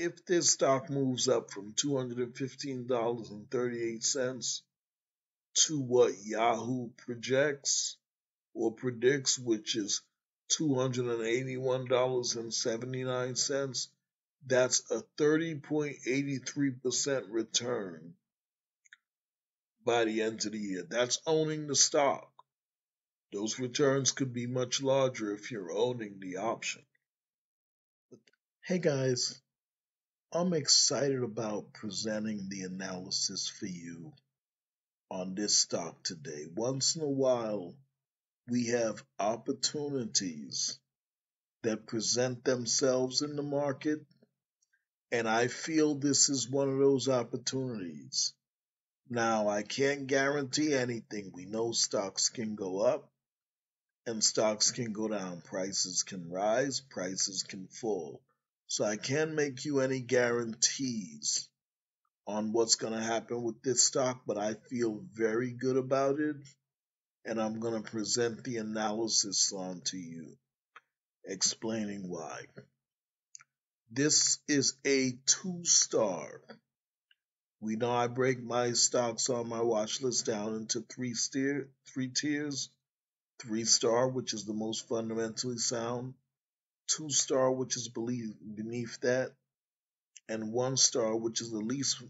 if this stock moves up from $215.38 to what Yahoo projects or predicts, which is $281.79, that's a 30.83% return by the end of the year. That's owning the stock. Those returns could be much larger if you're owning the option. Hey guys, I'm excited about presenting the analysis for you on this stock today. Once in a while, we have opportunities that present themselves in the market, and I feel this is one of those opportunities. Now, I can't guarantee anything. We know stocks can go up and stocks can go down. Prices can rise, prices can fall. So I can't make you any guarantees on what's going to happen with this stock, but I feel very good about it. And I'm going to present the analysis on to you, explaining why. This is a two star. We know I break my stocks on my watch list down into three steer, three tiers. Three star, which is the most fundamentally sound. Two star, which is beneath that. And one star, which is the least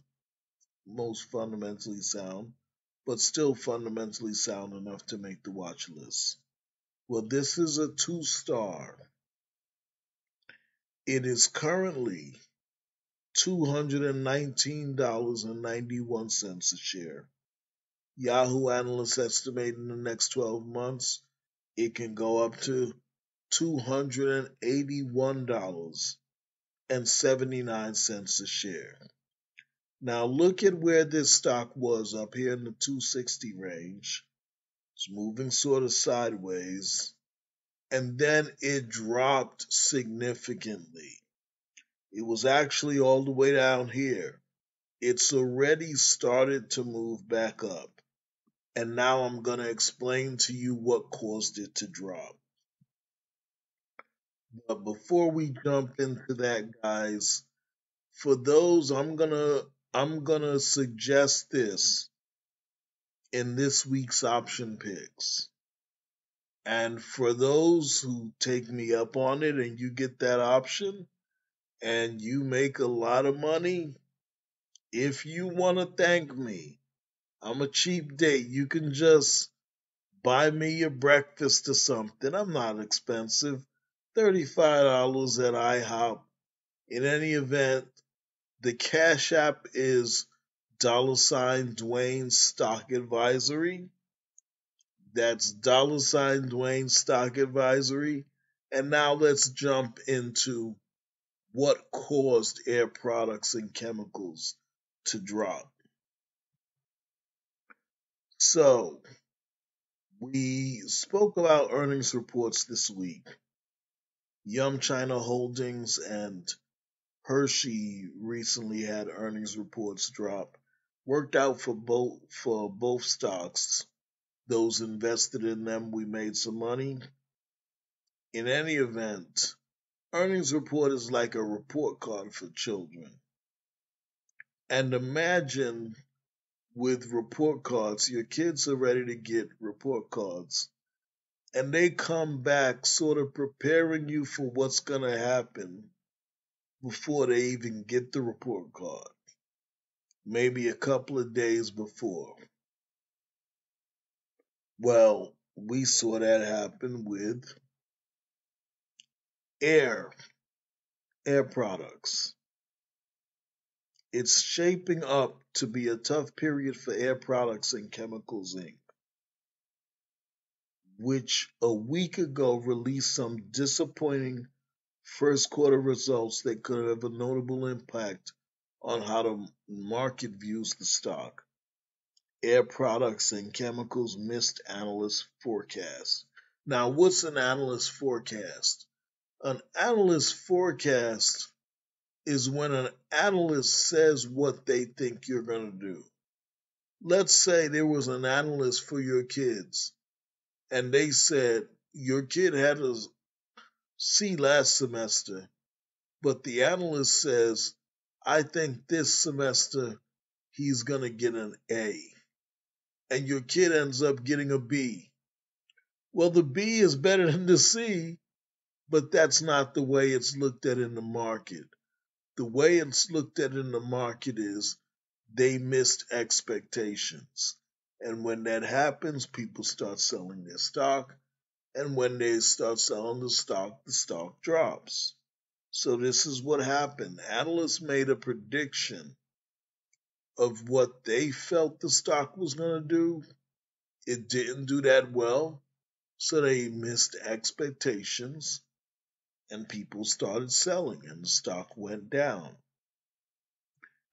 most fundamentally sound, but still fundamentally sound enough to make the watch list. Well, this is a two star. It is currently $219.91 a share. Yahoo analysts estimate in the next 12 months it can go up to $281.79 a share. Now look at where this stock was up here in the 260 range. It's moving sort of sideways. And then it dropped significantly. It was actually all the way down here. It's already started to move back up. And now I'm going to explain to you what caused it to drop. But before we jump into that, guys, for those I'm to I'm to suggest this in this week's option picks. And for those who take me up on it and you get that option, and you make a lot of money, if you want to thank me, I'm a cheap date. You can just buy me your breakfast or something. I'm not expensive. $35 at IHOP. In any event, the Cash App is dollar sign Dwayne Stock Advisory. That's dollar sign Dwayne Stock Advisory. And now let's jump into what caused air products and chemicals to drop. So, we spoke about earnings reports this week. Yum China Holdings and Hershey recently had earnings reports drop. Worked out for both for both stocks. Those invested in them, we made some money. In any event, Earnings report is like a report card for children. And imagine with report cards, your kids are ready to get report cards. And they come back sort of preparing you for what's going to happen before they even get the report card. Maybe a couple of days before. Well, we saw that happen with air, air products. It's shaping up to be a tough period for Air Products and Chemicals Inc., which a week ago released some disappointing first quarter results that could have a notable impact on how the market views the stock. Air Products and Chemicals missed analyst forecasts. Now, what's an analyst forecast? An analyst forecast is when an analyst says what they think you're going to do. Let's say there was an analyst for your kids and they said your kid had a C last semester, but the analyst says I think this semester he's going to get an A. And your kid ends up getting a B. Well, the B is better than the C, but that's not the way it's looked at in the market. The way it's looked at in the market is they missed expectations. And when that happens, people start selling their stock. And when they start selling the stock, the stock drops. So this is what happened. Analysts made a prediction of what they felt the stock was going to do. It didn't do that well. So they missed expectations and people started selling and the stock went down.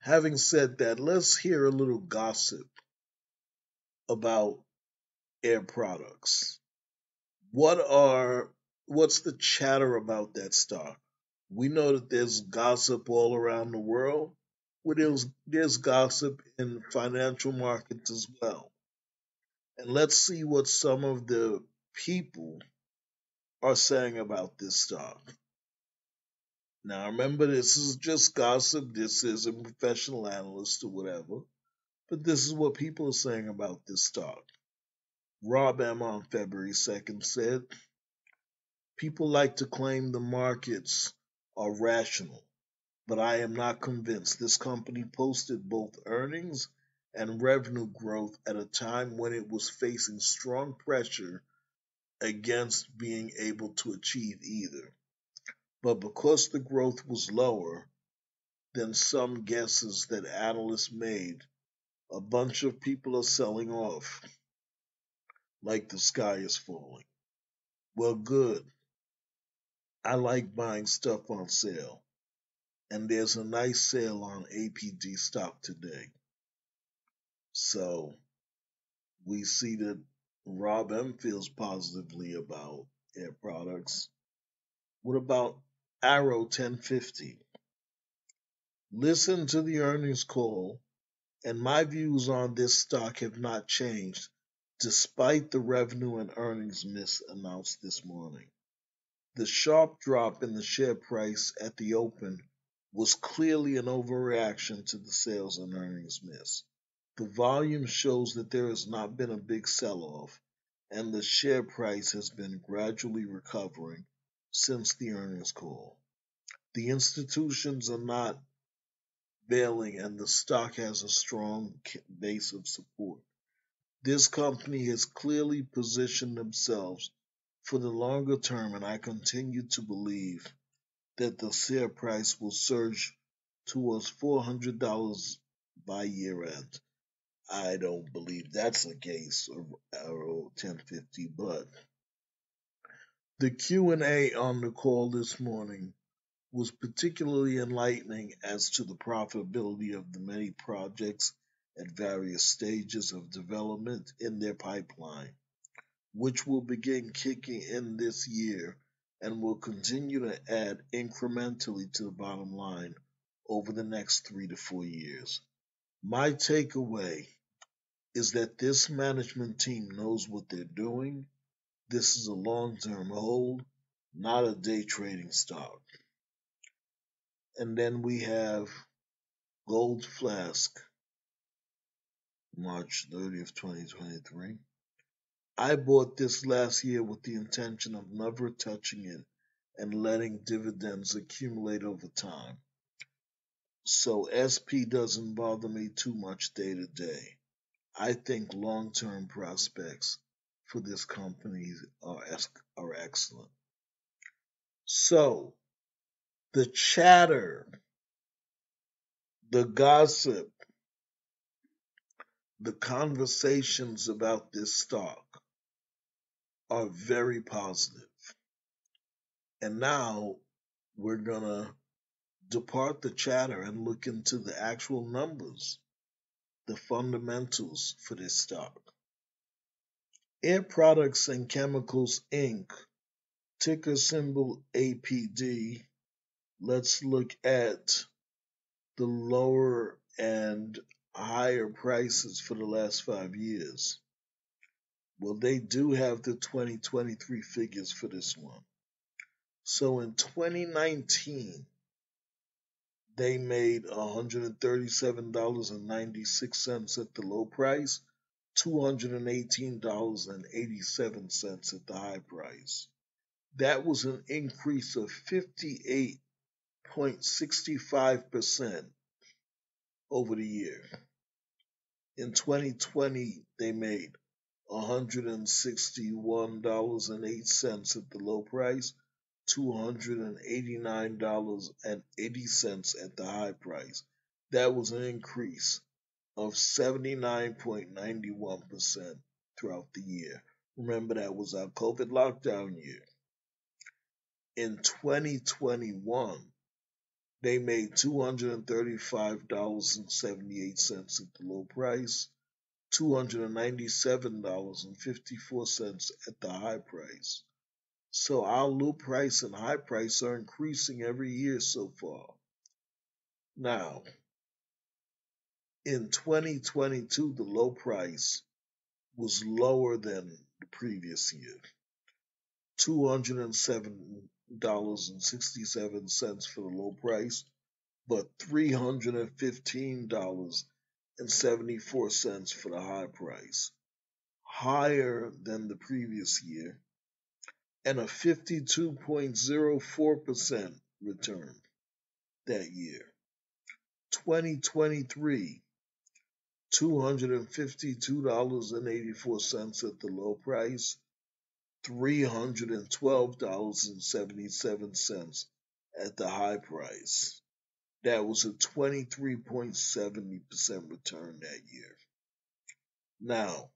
Having said that, let's hear a little gossip about Air Products. What are what's the chatter about that stock? We know that there's gossip all around the world. Well, there's, there's gossip in financial markets as well. And let's see what some of the people are saying about this stock. Now, remember, this is just gossip. This isn't professional analyst or whatever. But this is what people are saying about this stock. Rob M. on February 2nd said, People like to claim the markets are rational, but I am not convinced. This company posted both earnings and revenue growth at a time when it was facing strong pressure against being able to achieve either. But because the growth was lower than some guesses that analysts made, a bunch of people are selling off like the sky is falling. Well, good. I like buying stuff on sale, and there's a nice sale on APD stock today. So we see that Rob M feels positively about Air Products. What about Arrow 1050? Listen to the earnings call, and my views on this stock have not changed despite the revenue and earnings miss announced this morning. The sharp drop in the share price at the open was clearly an overreaction to the sales and earnings miss. The volume shows that there has not been a big sell off, and the share price has been gradually recovering since the earnings call. The institutions are not bailing, and the stock has a strong base of support. This company has clearly positioned themselves for the longer term, and I continue to believe that the share price will surge towards $400 by year end. I don't believe that's the case of Arrow 1050, but the Q&A on the call this morning was particularly enlightening as to the profitability of the many projects at various stages of development in their pipeline, which will begin kicking in this year and will continue to add incrementally to the bottom line over the next three to four years. My takeaway is that this management team knows what they're doing. This is a long term hold, not a day trading stock. And then we have Gold Flask March 30th, 2023. I bought this last year with the intention of never touching it and letting dividends accumulate over time. So SP doesn't bother me too much day to day. I think long term prospects for this company are, are excellent. So, the chatter, the gossip, the conversations about this stock are very positive. And now we're going to depart the chatter and look into the actual numbers, the fundamentals for this stock. Air Products and Chemicals Inc., ticker symbol APD. Let's look at the lower and higher prices for the last five years. Well, they do have the 2023 figures for this one. So in 2019, they made $137.96 at the low price, $218.87 at the high price. That was an increase of 58.65% over the year. In 2020, they made $161.08 at the low price, $289.80 at the high price. That was an increase of 79.91% throughout the year. Remember, that was our COVID lockdown year. In 2021, they made $235.78 at the low price, $297.54 at the high price. So our low price and high price are increasing every year so far. Now, in 2022, the low price was lower than the previous year. $207.67 cents for the low price, but $315.74 for the high price. Higher than the previous year and a 52.04% return that year. 2023, $252.84 at the low price, $312.77 at the high price. That was a 23.70% return that year. Now,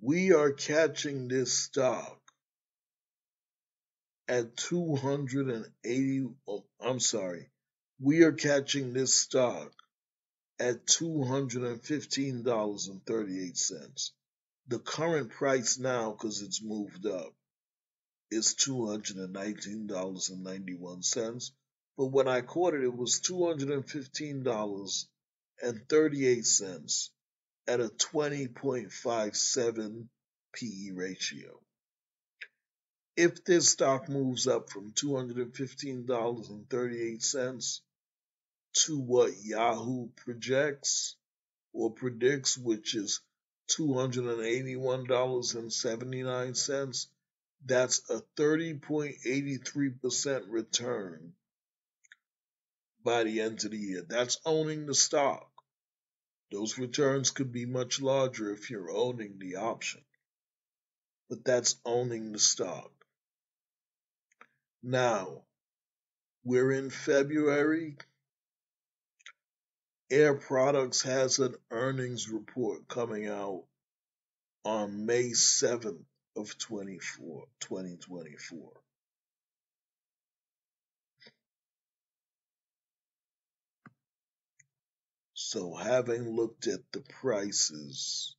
we are catching this stock at 280 oh, I'm sorry. We are catching this stock at $215.38. The current price now cuz it's moved up is $219.91. But when I caught it it was $215.38 at a 20.57 PE ratio. If this stock moves up from $215.38 to what Yahoo projects or predicts, which is $281.79, that's a 30.83% return by the end of the year. That's owning the stock. Those returns could be much larger if you're owning the option, but that's owning the stock. Now, we're in February. Air Products has an earnings report coming out on May 7th of 24, 2024. So having looked at the prices,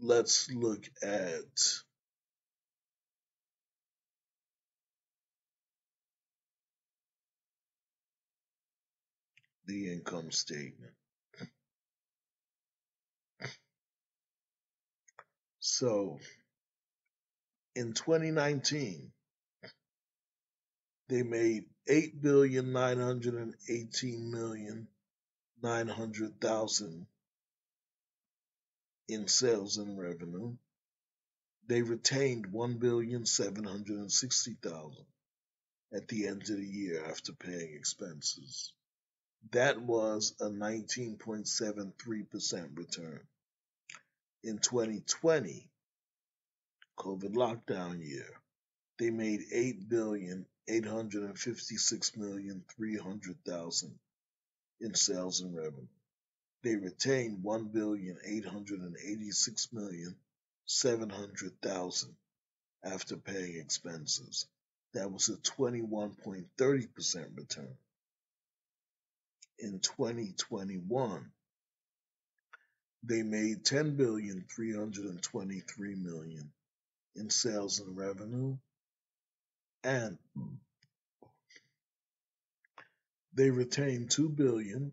let's look at the income statement. So in 2019, they made eight billion nine hundred and eighteen million nine hundred thousand in sales and revenue. They retained one billion seven hundred and sixty thousand at the end of the year after paying expenses. That was a 19.73% return. In 2020, COVID lockdown year, they made eight billion eight hundred and fifty six million three hundred thousand in sales and revenue. They retained one billion eight hundred and eighty six million seven hundred thousand after paying expenses. That was a 21.30% return. In 2021, they made 10 billion 323 million in sales and revenue and they retained two billion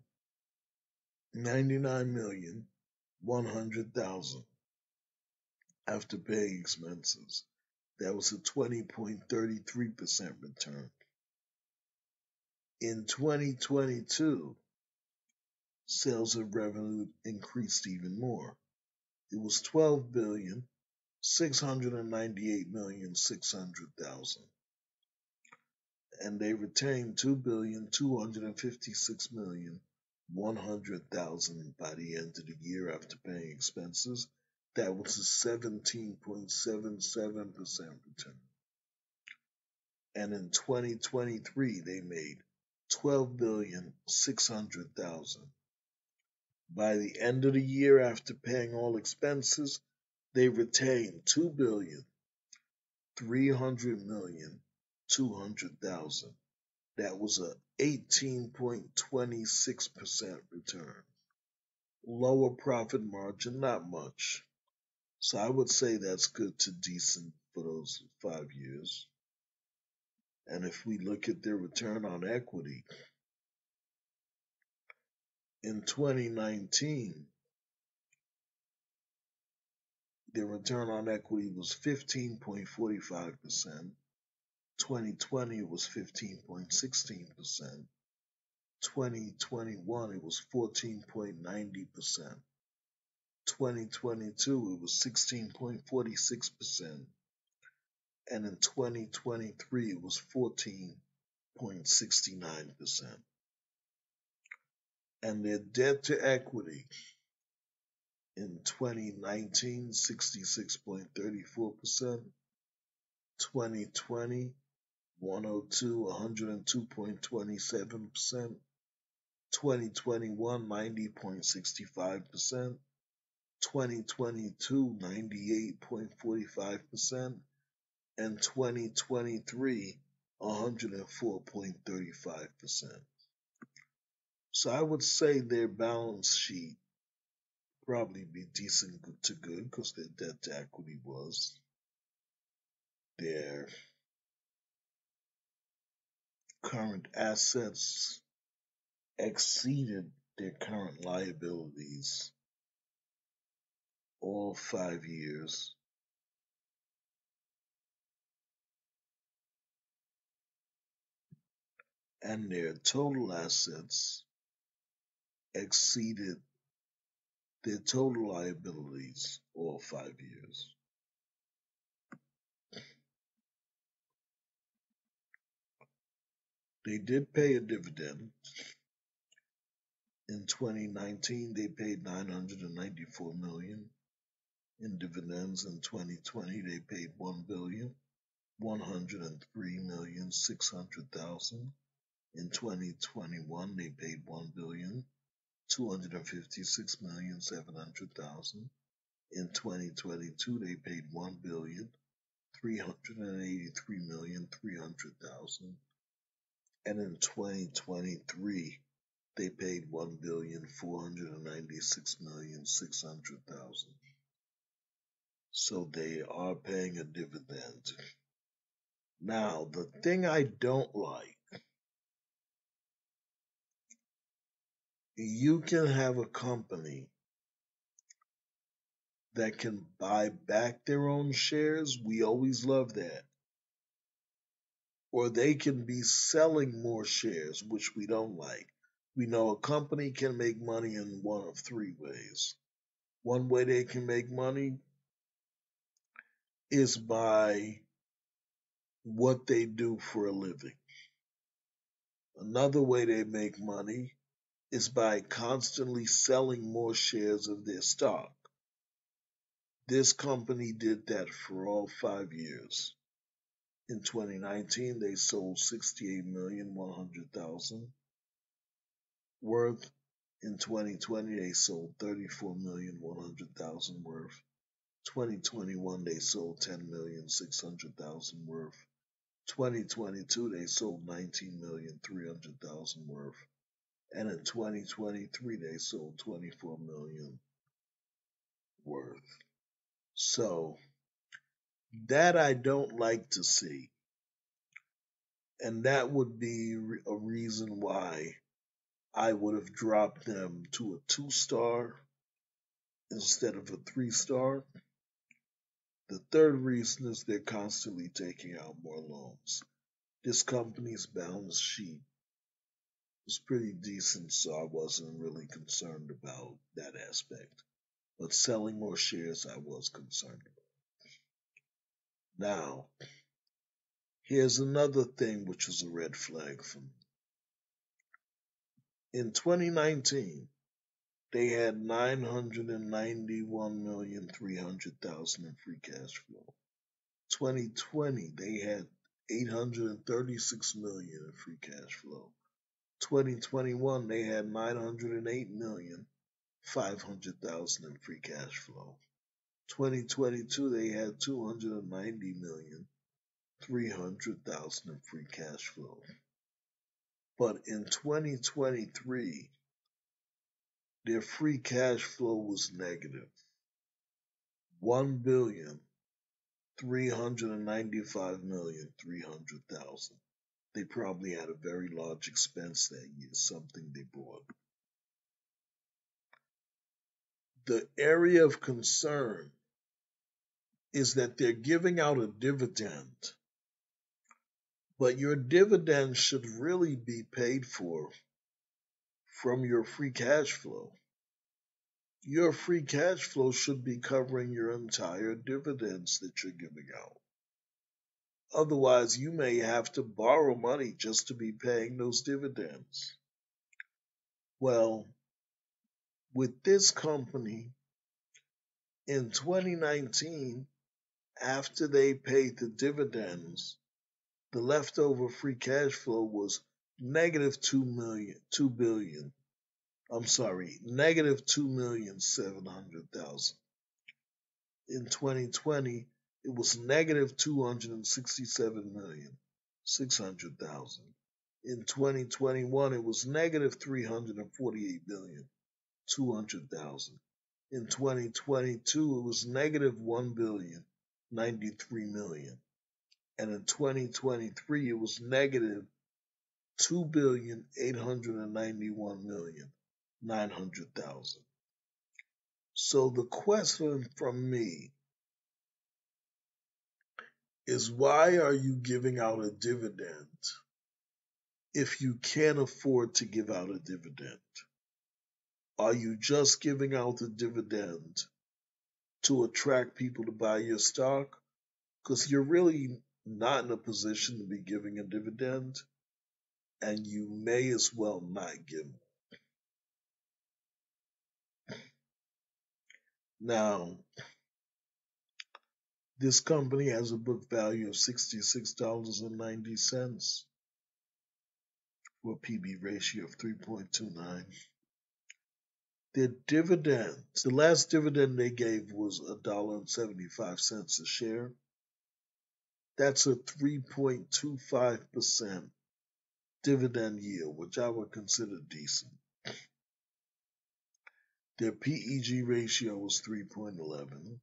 ninety nine million one hundred thousand after paying expenses. That was a 20.33% return. In 2022, sales and revenue increased even more. It was 12 billion 698 million 600 thousand and they retained 2 billion 256 million 100 thousand by the end of the year after paying expenses that was a 17.77% return and in 2023 they made 12 billion 600 thousand by the end of the year after paying all expenses they retained two billion three hundred million two hundred thousand. That was a 18.26% return. Lower profit margin, not much. So I would say that's good to decent for those five years. And if we look at their return on equity, in 2019, their return on equity was 15.45%. 2020 it was 15.16%. 2021 it was 14.90%. 2022 it was 16.46%. And in 2023 it was 14.69%. And their debt to equity in 2019, 66.34%, 2020, 102, 102.27%, 2021, 90.65%, 2022, 98.45%, and 2023, 104.35%. So I would say their balance sheet probably be decent to good because their debt to equity was. Their current assets exceeded their current liabilities all five years. And their total assets exceeded their total liabilities all five years. They did pay a dividend. In 2019, they paid 994 million in dividends. In 2020, they paid 1 billion 103 million 600 thousand. In 2021, they paid 1 billion two hundred and fifty-six million seven hundred thousand. In 2022, they paid one billion three hundred and eighty-three million three hundred thousand, and in 2023, they paid one billion four hundred and ninety-six million six hundred thousand. So they are paying a dividend. Now, the thing I don't like you can have a company that can buy back their own shares. We always love that. Or they can be selling more shares, which we don't like. We know a company can make money in one of three ways. One way they can make money is by what they do for a living. Another way they make money is by constantly selling more shares of their stock. This company did that for all five years. In 2019, they sold 68,100,000 worth. In 2020, they sold 34,100,000 worth. 2021, they sold 10,600,000 worth. 2022, they sold 19,300,000 worth and in 2023 they sold 24 million worth. So that I don't like to see. And that would be a reason why I would have dropped them to a two star instead of a three star. The third reason is they're constantly taking out more loans. This company's balance sheet was pretty decent, so I wasn't really concerned about that aspect. But selling more shares, I was concerned about. Now, here's another thing which was a red flag for me. In 2019, they had 991,300,000 in free cash flow. 2020, they had 836 million in free cash flow. 2021, they had 908 million 500,000 in free cash flow. 2022, they had 290 million 300,000 in free cash flow. But in 2023, their free cash flow was negative. One billion three hundred and ninety-five million three hundred thousand. They probably had a very large expense that year, something they bought. The area of concern is that they're giving out a dividend, but your dividend should really be paid for from your free cash flow. Your free cash flow should be covering your entire dividends that you're giving out. Otherwise, you may have to borrow money just to be paying those dividends. Well, with this company in 2019, after they paid the dividends, the leftover free cash flow was negative 2 million, 2 billion. I'm sorry, negative 2 million 700,000. In 2020, it was negative 267 million 600,000. In 2021, it was negative 348 million 200,000. In 2022, it was negative 1 billion 93 million. And in 2023, it was negative 2 billion 891 million 900,000. So the question from me is why are you giving out a dividend if you can't afford to give out a dividend? Are you just giving out a dividend to attract people to buy your stock? Because you're really not in a position to be giving a dividend, and you may as well not give. Now, this company has a book value of $66.90 for a PB ratio of 3.29. Their dividends, the last dividend they gave was $1.75 a share. That's a 3.25% dividend yield, which I would consider decent. Their PEG ratio was 3.11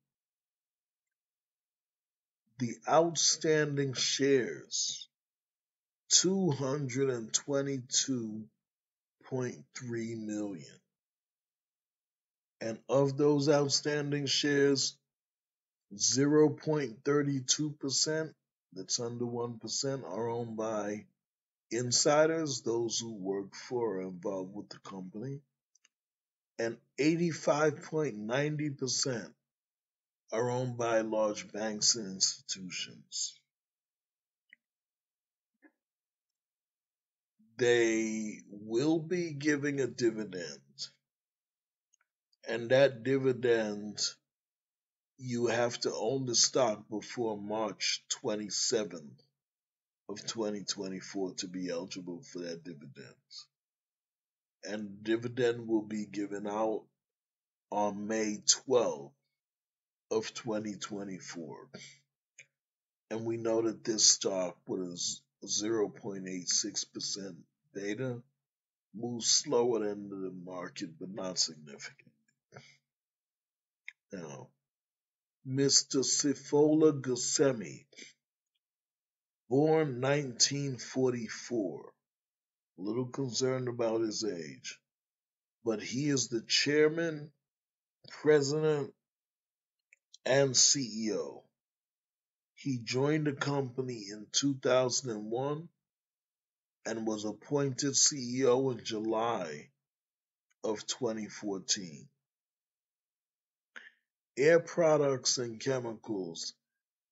the outstanding shares 222.3 million. And of those outstanding shares, 0.32%, that's under 1%, are owned by insiders, those who work for or involved with the company. And 85.90% are owned by large banks and institutions. They will be giving a dividend, and that dividend you have to own the stock before March 27th of 2024 to be eligible for that dividend. And dividend will be given out on May 12th of 2024. And we know that this stock was 0.86% beta, moves slower than the market, but not significant. Now, Mr. Seifollah Ghasemi, born 1944, a little concerned about his age, but he is the chairman, president, and CEO. He joined the company in 2001 and was appointed CEO in July of 2014. Air Products and Chemicals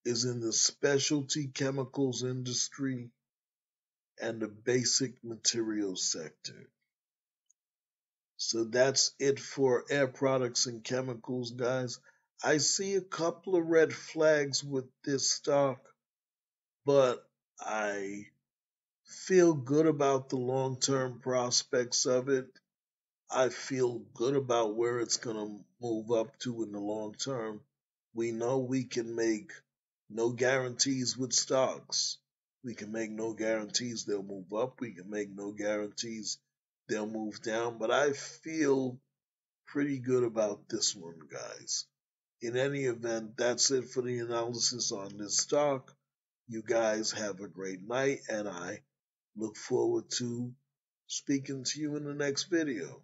is in the specialty chemicals industry and the basic materials sector. So that's it for Air Products and Chemicals, guys. I see a couple of red flags with this stock, but I feel good about the long term prospects of it. I feel good about where it's going to move up to in the long term. We know we can make no guarantees with stocks. We can make no guarantees they'll move up. We can make no guarantees they'll move down. But I feel pretty good about this one, guys. In any event, that's it for the analysis on this stock. You guys have a great night, and I look forward to speaking to you in the next video.